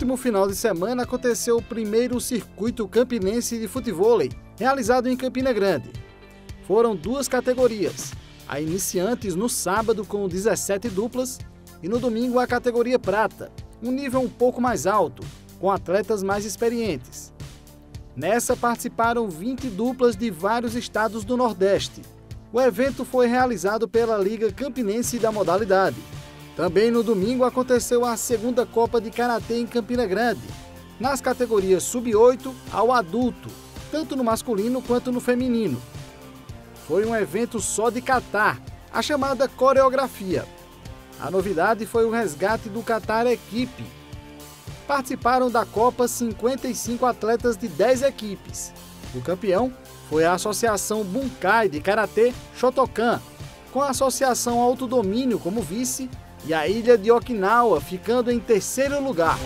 último final de semana aconteceu o primeiro circuito campinense de futebol, realizado em Campina Grande. Foram duas categorias: a iniciantes no sábado com 17 duplas e no domingo a categoria prata, um nível um pouco mais alto, com atletas mais experientes. Nessa participaram 20 duplas de vários estados do Nordeste. O evento foi realizado pela Liga Campinense da modalidade. Também no domingo aconteceu a segunda Copa de Karatê em Campina Grande, nas categorias sub-8 ao adulto, tanto no masculino quanto no feminino. Foi um evento só de catar, a chamada coreografia. A novidade foi o resgate do Qatar Equipe. Participaram da Copa 55 atletas de 10 equipes. O campeão foi a Associação Bunkai de Karatê Shotokan, com a Associação Alto Domínio como vice e a ilha de Okinawa ficando em terceiro lugar.